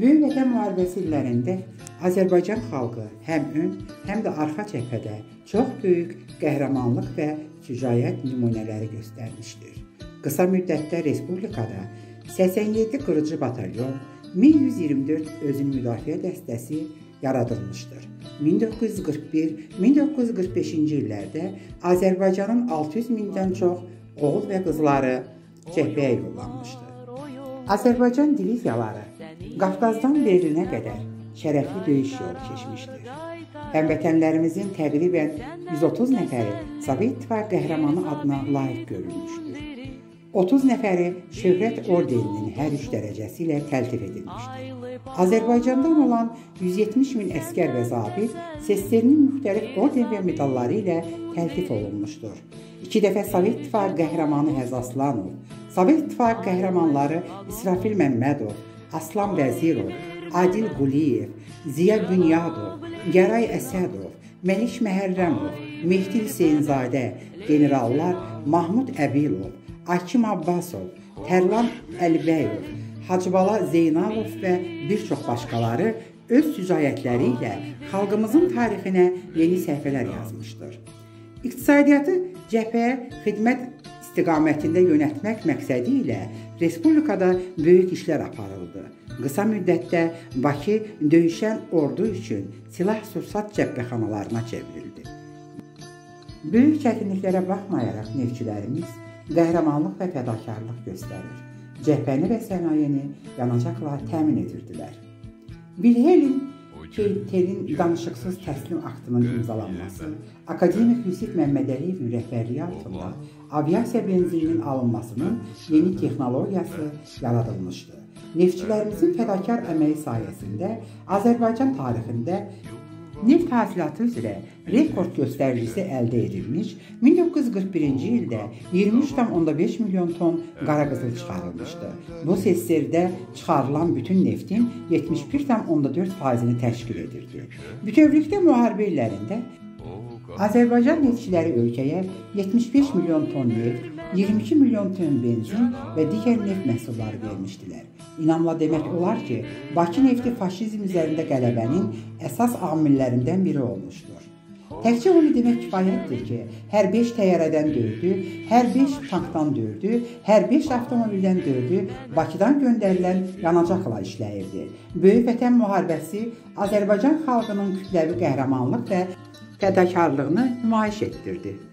Böyük Vətən müharibəsi illərində Azərbaycan xalqı həm ön, həm də arxa cəbhədə çox böyük qəhrəmanlıq və şücaət nümunələri göstərmişdir. Qısa müddətdə respublikada 87 qırıcı batalyon, 1124 özün müdafiə dəstəsi yaradılmışdır. 1941-1945-ci illərdə Azərbaycanın 600 mindən çox oğul və qızları cəbhəyə yollanmışdı. Azərbaycan diviziyaları Qafqazdan Berlinə qədər şərəfli döyüş yolu keçmişdir. Həmvətənlərimizin təqribən 130 nəfəri Sovet İttifaqı qəhrəmanı adına layiq görülmüşdür. 30 nəfəri Şöhrət ordeninin hər üç dərəcəsi ilə təltif edilmişdir. Azərbaycandan olan 170 min əskər və zabit SSR-nin müxtəlif orden və medalları ilə təltif olunmuşdur. İki dəfə Sovet İttifaqı qəhrəmanı Həz Aslanov, Sovet İttifaqı qəhrəmanları İsrafil Məmmədov, Aslan Vəzirov, Adil Quliyev, Ziya Bünyadov, Gəray Əsədov, Məlik Məhərrəmov, Mehdi Hüseynzadə, generallar Mahmud Əbilov, Akim Abbasov, Tərlan Əlibəyov, Hacıbala Zeynalov və bir çox başqaları öz şücaətləri ilə xalqımızın tarixinə yeni səhifələr yazmışdır. İqtisadiyyatı cəbhəyə xidmət istiqamətində yönətmək məqsədi ilə respublikada böyük işlər aparıldı. Qısa müddətdə Bakı döyüşən ordu üçün silah-sursat cəbhəxanalarına çevrildi. Böyük çətinliklərə baxmayaraq neftçilərimiz qəhrəmanlıq və fədakarlıq göstərir. Cəbhəni və sənayeni yanacaqla təmin edirdilər. Wilhelm KT-nin danışıqsız təslim aktının imzalanması, akademik Yusif Məmmədəliyevin rəhbərliyi altında aviasiya benzininin alınmasının yeni texnologiyası yaradılmışdı. Neftçilərimizin fədakar əməyi sayəsində Azərbaycan tarixində Neft hasilatı üzrə rekord göstəricisi əldə edilmiş, 1941-ci ildə 23,5 milyon ton qara qızıl çıxarılmışdı. Bu SSR-də çıxarılan bütün neftin 71,4%-ni təşkil edirdi. Bütövlükdə müharibə illərində Azərbaycan neftçiləri ölkəyə 75 milyon ton neft, 22 milyon ton benzin və digər neft məhsulları vermişdilər. İnamla demək olar ki, Bakı nefti faşizm üzərində qələbənin əsas amillərindən biri olmuşdur. Təkcə onu demək kifayətdir ki, hər 5 təyyarədən 4-ü, hər 5 tankdan 4-ü, hər 5 avtomobildən 4-ü Bakıdan göndərilən yanacaqla işləyirdi. Böyük Vətən müharibəsi Azərbaycan xalqının kütləvi qəhrəmanlıq və fədakarlığını nümayiş etdirdi.